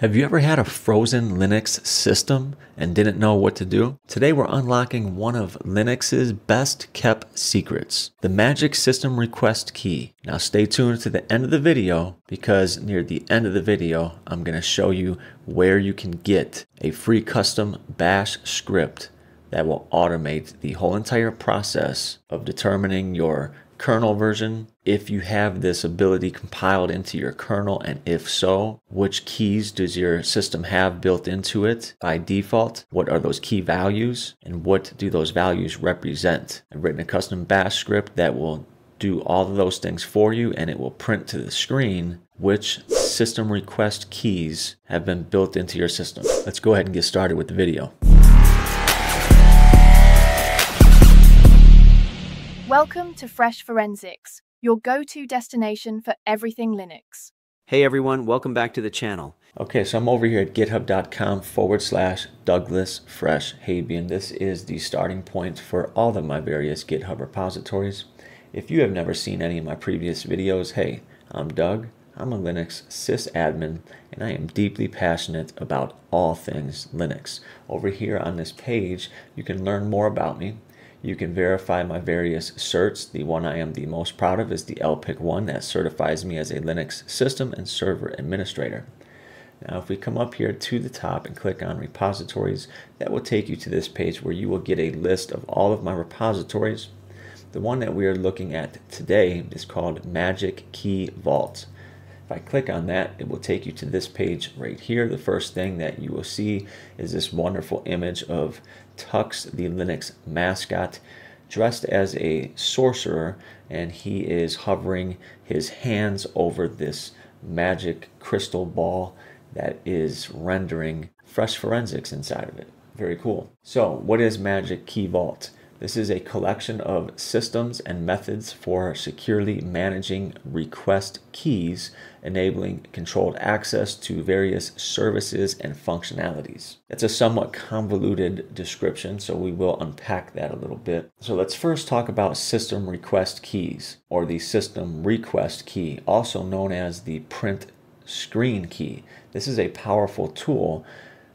Have you ever had a frozen Linux system and didn't know what to do? Today we're unlocking one of Linux's best kept secrets, the magic system request key. Now stay tuned to the end of the video because near the end of the video, I'm going to show you where you can get a free custom bash script that will automate the whole entire process of determining your kernel version, if you have this ability compiled into your kernel, and if so, which keys does your system have built into it by default? What are those key values? And what do those values represent? I've written a custom bash script that will do all of those things for you and it will print to the screen which system request keys have been built into your system. Let's go ahead and get started with the video. Welcome to Fresh Forensics, your go to destination for everything Linux. Hey everyone, welcome back to the channel. Okay, so I'm over here at github.com forward slash Douglas Fresh Habian. This is the starting point for all of my various GitHub repositories. If you have never seen any of my previous videos, hey, I'm Doug. I'm a Linux sysadmin and I am deeply passionate about all things Linux. Over here on this page, you can learn more about me, you can verify my various certs. The one I am the most proud of is the LPIC 1 that certifies me as a Linux system and server administrator. Now, if we come up here to the top and click on repositories, that will take you to this page where you will get a list of all of my repositories. The one that we are looking at today is called Magic Key Vault. If I click on that, it will take you to this page right here. The first thing that you will see is this wonderful image of Tux, the Linux mascot, dressed as a sorcerer, and he is hovering his hands over this magic crystal ball that is rendering fresh forensics inside of it. Very cool. So, what is Magic Key Vault? This is a collection of systems and methods for securely managing request keys, enabling controlled access to various services and functionalities. It's a somewhat convoluted description, so we will unpack that a little bit. So let's first talk about system request keys, or the system request key, also known as the print screen key. This is a powerful tool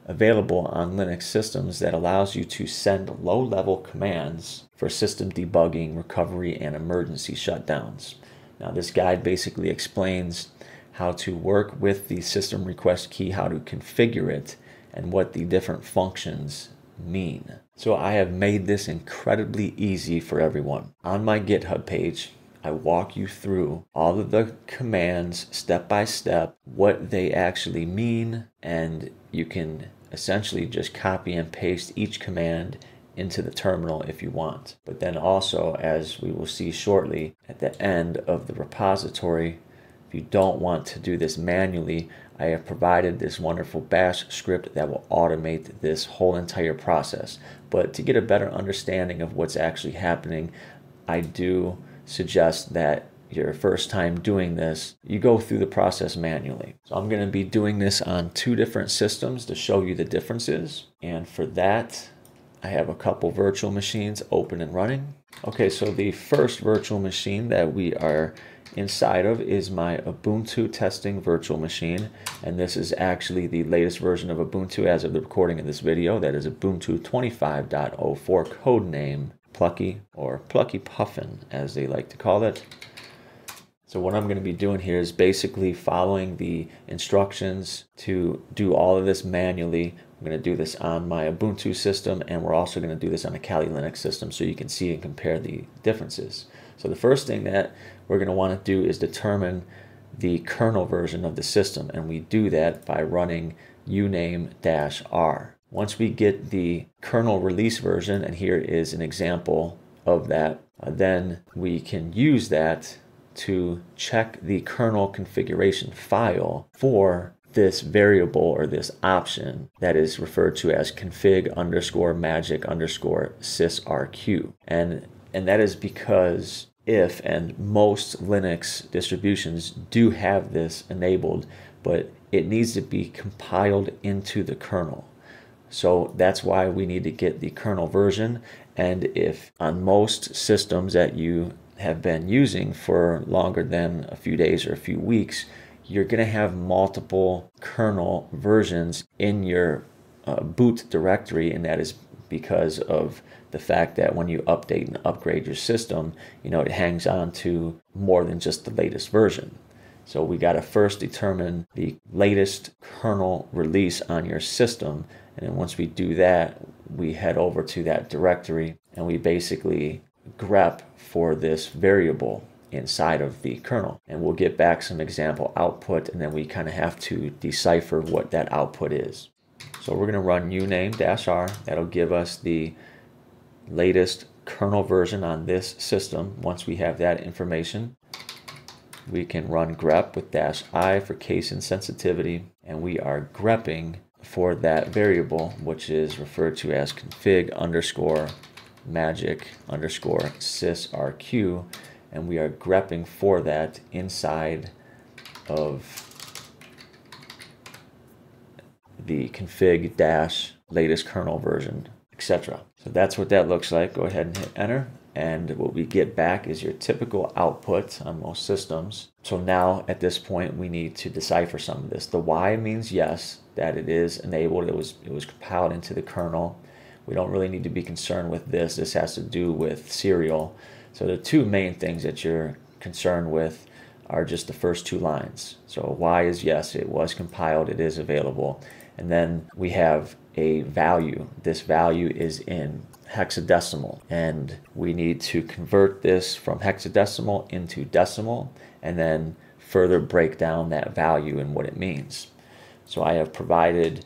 available on Linux systems that allows you to send low level commands for system debugging, recovery, and emergency shutdowns. Now, this guide basically explains how to work with the system request key, how to configure it, and what the different functions mean. So, I have made this incredibly easy for everyone. On my GitHub page, I walk you through all of the commands step by step, what they actually mean, and you can essentially just copy and paste each command into the terminal if you want. But then also, as we will see shortly, at the end of the repository, if you don't want to do this manually, I have provided this wonderful bash script that will automate this whole entire process. But to get a better understanding of what's actually happening, I do suggest that your first time doing this, you go through the process manually. So I'm going to be doing this on two different systems to show you the differences. And for that, I have a couple virtual machines open and running. Okay, so the first virtual machine that we are inside of is my Ubuntu testing virtual machine. And this is actually the latest version of Ubuntu as of the recording of this video. That is Ubuntu 25.04 codename Plucky or Plucky Puffin as they like to call it. So what I'm going to be doing here is basically following the instructions to do all of this manually. I'm going to do this on my Ubuntu system and we're also going to do this on a Kali Linux system so you can see and compare the differences. So the first thing that we're going to want to do is determine the kernel version of the system and we do that by running uname-r. Once we get the kernel release version, and here is an example of that, uh, then we can use that to check the kernel configuration file for this variable or this option that is referred to as config underscore magic underscore sysrq. And, and that is because if and most Linux distributions do have this enabled, but it needs to be compiled into the kernel. So that's why we need to get the kernel version. And if on most systems that you have been using for longer than a few days or a few weeks, you're going to have multiple kernel versions in your uh, boot directory, and that is because of the fact that when you update and upgrade your system, you know, it hangs on to more than just the latest version. So we got to first determine the latest kernel release on your system. And then once we do that, we head over to that directory and we basically grep for this variable inside of the kernel. And we'll get back some example output and then we kind of have to decipher what that output is. So we're going to run uname-r. That'll give us the latest kernel version on this system. Once we have that information, we can run grep with dash i for case insensitivity, and we are grepping for that variable, which is referred to as config underscore magic underscore sysrq, and we are grepping for that inside of the config dash latest kernel version, etc. So that's what that looks like. Go ahead and hit enter. And what we get back is your typical output on most systems. So now at this point, we need to decipher some of this. The Y means yes, that it is enabled. It was, it was compiled into the kernel. We don't really need to be concerned with this. This has to do with serial. So the two main things that you're concerned with are just the first two lines. So Y is yes, it was compiled, it is available. And then we have a value. This value is in hexadecimal and we need to convert this from hexadecimal into decimal and then further break down that value and what it means. So I have provided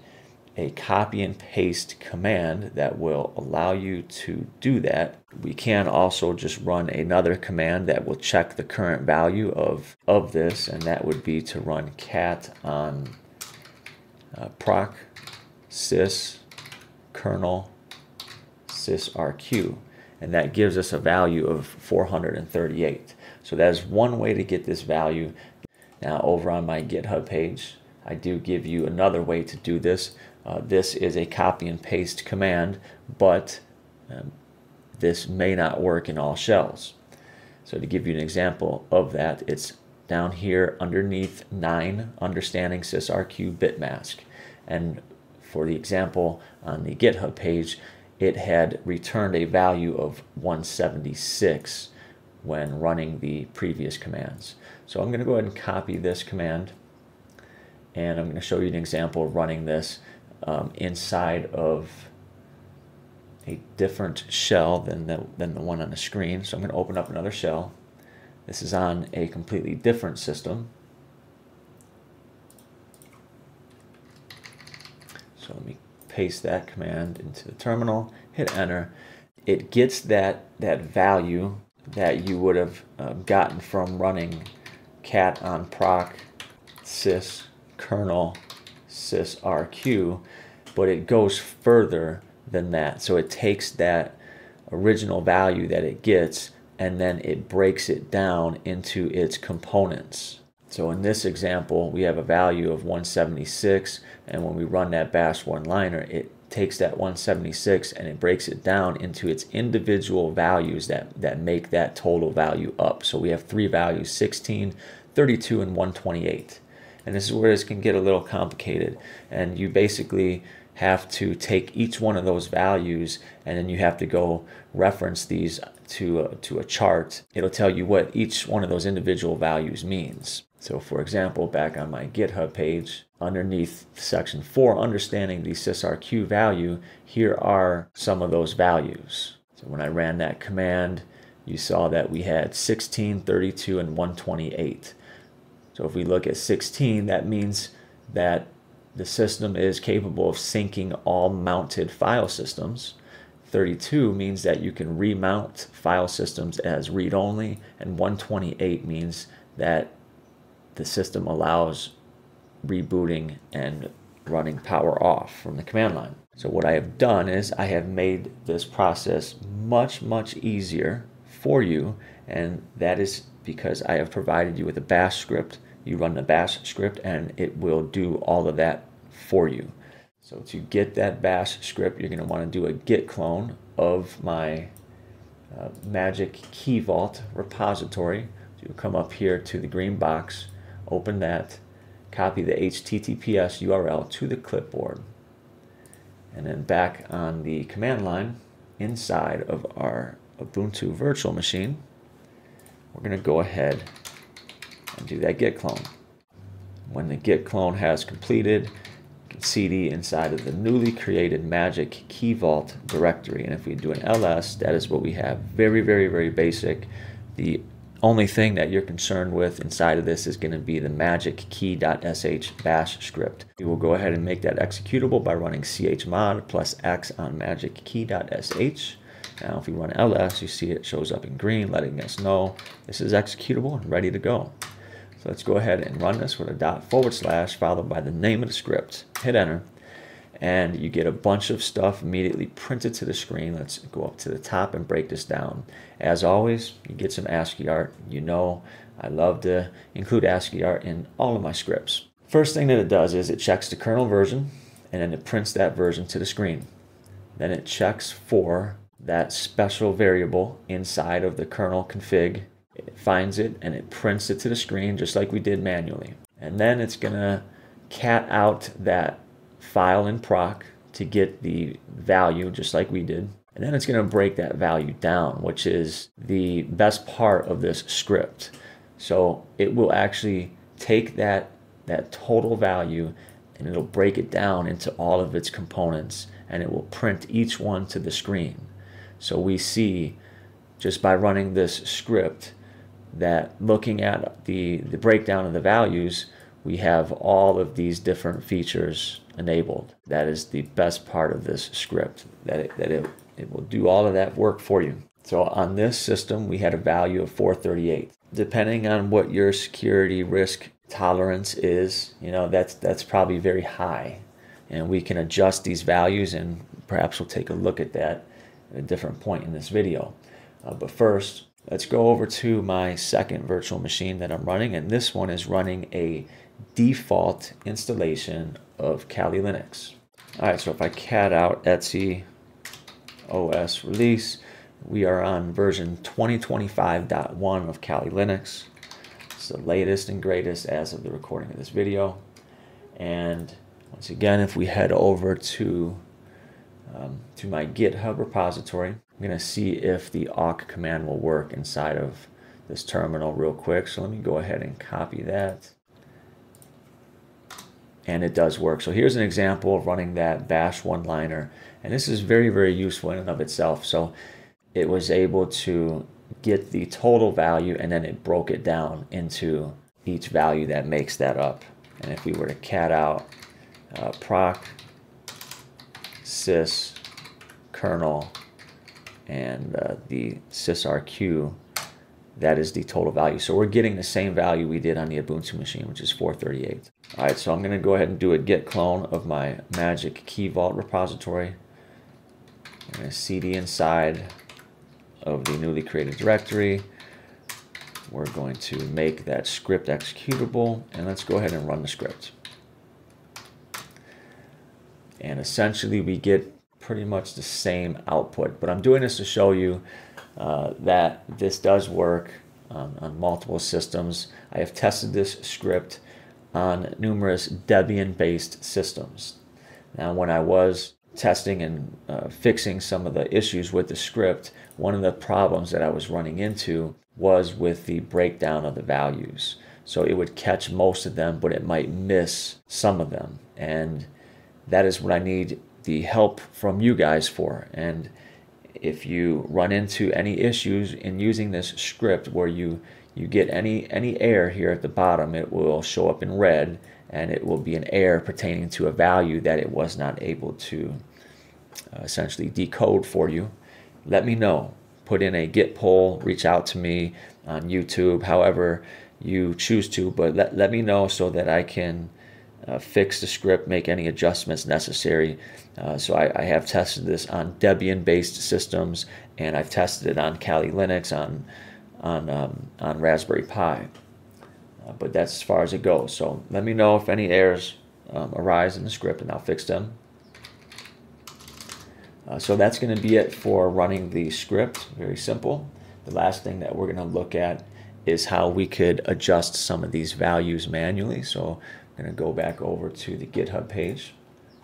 a copy and paste command that will allow you to do that. We can also just run another command that will check the current value of, of this and that would be to run cat on uh, proc sys kernel sysrq and that gives us a value of 438 so that is one way to get this value. Now over on my github page I do give you another way to do this. Uh, this is a copy and paste command but um, this may not work in all shells. So to give you an example of that it's down here underneath 9 understanding sysrq bit mask and for the example on the GitHub page, it had returned a value of 176 when running the previous commands. So I'm going to go ahead and copy this command and I'm going to show you an example of running this um, inside of a different shell than the, than the one on the screen. So I'm going to open up another shell. This is on a completely different system. So let me paste that command into the terminal, hit enter. It gets that, that value that you would have uh, gotten from running cat on proc sys kernel sysrq, but it goes further than that. So it takes that original value that it gets and then it breaks it down into its components. So in this example, we have a value of 176, and when we run that bash one-liner, it takes that 176 and it breaks it down into its individual values that, that make that total value up. So we have three values, 16, 32, and 128. And this is where this can get a little complicated. And you basically have to take each one of those values and then you have to go reference these to a, to a chart. It'll tell you what each one of those individual values means. So for example, back on my GitHub page, underneath section 4, understanding the sysrq value, here are some of those values. So when I ran that command, you saw that we had 16, 32, and 128. So if we look at 16, that means that the system is capable of syncing all mounted file systems. 32 means that you can remount file systems as read-only, and 128 means that the system allows rebooting and running power off from the command line. So what I have done is I have made this process much, much easier for you. And that is because I have provided you with a bash script. You run the bash script and it will do all of that for you. So to get that bash script, you're going to want to do a git clone of my uh, Magic Key Vault repository. So you'll come up here to the green box open that, copy the HTTPS URL to the clipboard. And then back on the command line inside of our Ubuntu virtual machine, we're going to go ahead and do that git clone. When the git clone has completed, cd inside of the newly created magic key vault directory and if we do an ls that is what we have very very very basic the only thing that you're concerned with inside of this is going to be the magic key.sh bash script. We will go ahead and make that executable by running chmod plus x on magic key.sh. Now if we run ls, you see it shows up in green letting us know this is executable and ready to go. So let's go ahead and run this with a dot forward slash followed by the name of the script. Hit enter and you get a bunch of stuff immediately printed to the screen. Let's go up to the top and break this down. As always, you get some ASCII art. You know I love to include ASCII art in all of my scripts. First thing that it does is it checks the kernel version and then it prints that version to the screen. Then it checks for that special variable inside of the kernel config it finds it and it prints it to the screen just like we did manually. And then it's going to cat out that file in proc to get the value just like we did. And then it's going to break that value down, which is the best part of this script. So it will actually take that, that total value and it'll break it down into all of its components and it will print each one to the screen. So we see just by running this script that looking at the, the breakdown of the values, we have all of these different features enabled. That is the best part of this script, that it, that it, it will do all of that work for you. So on this system, we had a value of 438. Depending on what your security risk tolerance is, you know, that's, that's probably very high. And we can adjust these values and perhaps we'll take a look at that at a different point in this video. Uh, but first, Let's go over to my second virtual machine that I'm running, and this one is running a default installation of Kali Linux. All right, so if I cat out etc OS release, we are on version 2025.1 of Kali Linux. It's the latest and greatest as of the recording of this video. And once again, if we head over to, um, to my GitHub repository, I'm going to see if the awk command will work inside of this terminal real quick. So let me go ahead and copy that. And it does work. So here's an example of running that bash one-liner. And this is very, very useful in and of itself. So it was able to get the total value and then it broke it down into each value that makes that up. And if we were to cat out uh, proc sys kernel and uh, the sysrq, that is the total value. So we're getting the same value we did on the Ubuntu machine, which is 438. All right, so I'm going to go ahead and do a git clone of my Magic Key Vault repository. I'm to cd inside of the newly created directory. We're going to make that script executable, and let's go ahead and run the script. And essentially we get pretty much the same output. But I'm doing this to show you uh, that this does work on multiple systems. I have tested this script on numerous Debian-based systems. Now, when I was testing and uh, fixing some of the issues with the script, one of the problems that I was running into was with the breakdown of the values. So it would catch most of them, but it might miss some of them. And that is what I need the help from you guys for. And if you run into any issues in using this script where you you get any any error here at the bottom, it will show up in red and it will be an error pertaining to a value that it was not able to uh, essentially decode for you. Let me know. Put in a Git pull, reach out to me on YouTube, however you choose to, but let, let me know so that I can uh, fix the script, make any adjustments necessary. Uh, so I, I, have tested this on Debian-based systems, and I've tested it on Kali Linux, on on um, on Raspberry Pi. Uh, but that's as far as it goes. So let me know if any errors um, arise in the script, and I'll fix them. Uh, so that's going to be it for running the script. Very simple. The last thing that we're going to look at is how we could adjust some of these values manually. So I'm going to go back over to the GitHub page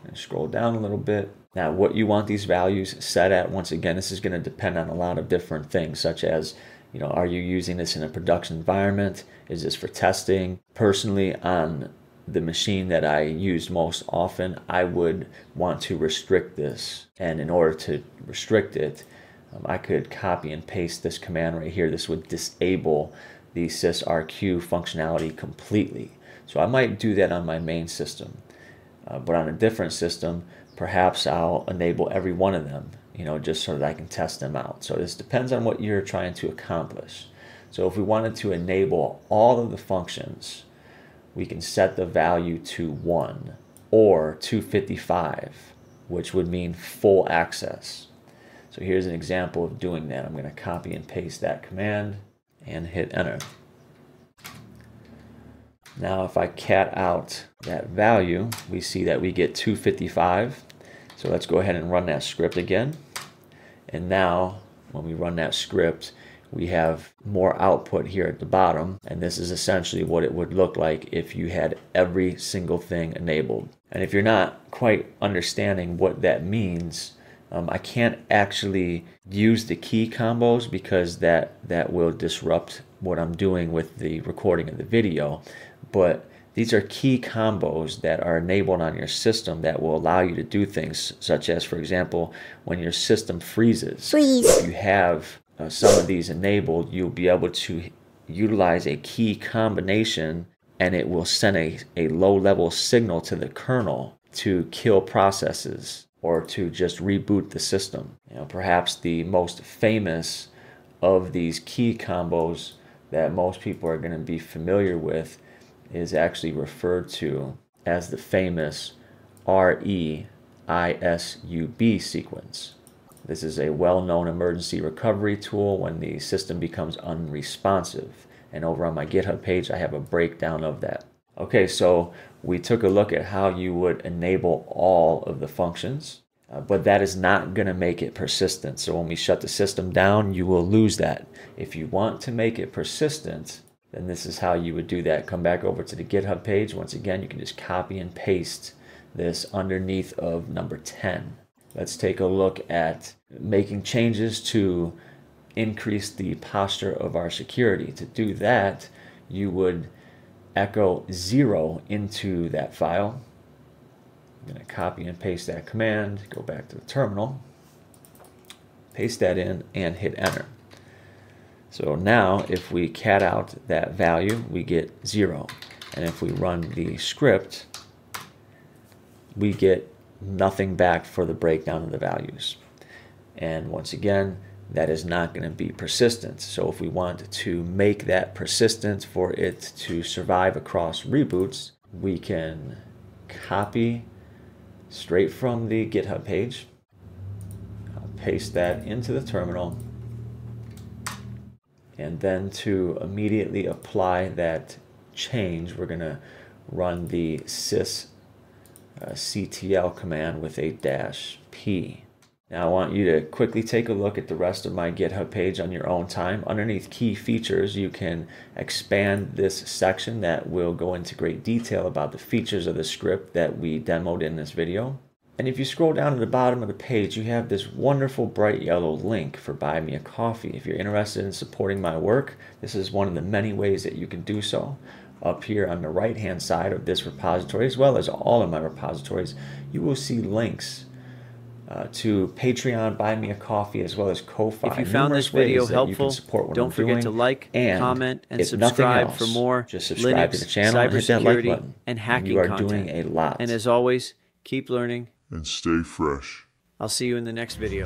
and scroll down a little bit. Now, what you want these values set at, once again, this is going to depend on a lot of different things, such as, you know, are you using this in a production environment? Is this for testing? Personally, on the machine that I use most often, I would want to restrict this. And in order to restrict it, um, I could copy and paste this command right here. This would disable the sysrq functionality completely. So I might do that on my main system. Uh, but on a different system, perhaps I'll enable every one of them, you know, just so that I can test them out. So this depends on what you're trying to accomplish. So if we wanted to enable all of the functions, we can set the value to 1 or 255, which would mean full access. So here's an example of doing that. I'm going to copy and paste that command and hit enter. Now if I cat out that value, we see that we get 255. So let's go ahead and run that script again. And now when we run that script, we have more output here at the bottom. And this is essentially what it would look like if you had every single thing enabled. And if you're not quite understanding what that means, um, I can't actually use the key combos because that, that will disrupt what I'm doing with the recording of the video. But these are key combos that are enabled on your system that will allow you to do things such as, for example, when your system freezes. Freeze. If you have uh, some of these enabled, you'll be able to utilize a key combination and it will send a, a low level signal to the kernel to kill processes or to just reboot the system. You know, perhaps the most famous of these key combos that most people are going to be familiar with is actually referred to as the famous REISUB sequence. This is a well-known emergency recovery tool when the system becomes unresponsive. And over on my GitHub page, I have a breakdown of that. Okay, so we took a look at how you would enable all of the functions, uh, but that is not going to make it persistent. So when we shut the system down, you will lose that. If you want to make it persistent, then this is how you would do that. Come back over to the GitHub page. Once again, you can just copy and paste this underneath of number 10. Let's take a look at making changes to increase the posture of our security. To do that, you would echo zero into that file. I'm going to copy and paste that command, go back to the terminal, paste that in, and hit enter. So now if we cat out that value, we get zero. And if we run the script, we get nothing back for the breakdown of the values. And once again, that is not going to be persistent. So if we want to make that persistent for it to survive across reboots, we can copy straight from the GitHub page. Paste that into the terminal. And then to immediately apply that change, we're going to run the sys uh, ctl command with a dash p. Now I want you to quickly take a look at the rest of my GitHub page on your own time. Underneath key features, you can expand this section that will go into great detail about the features of the script that we demoed in this video. And if you scroll down to the bottom of the page, you have this wonderful bright yellow link for Buy Me a Coffee. If you're interested in supporting my work, this is one of the many ways that you can do so up here on the right hand side of this repository, as well as all of my repositories, you will see links uh, to Patreon, Buy Me a Coffee, as well as Ko-Fi. If you found this video helpful, don't forget to like, and comment, and subscribe else, for more just subscribe Linux, to the channel and hit that like button. and hacking you are content. doing a lot. And as always, keep learning And stay fresh. I'll see you in the next video.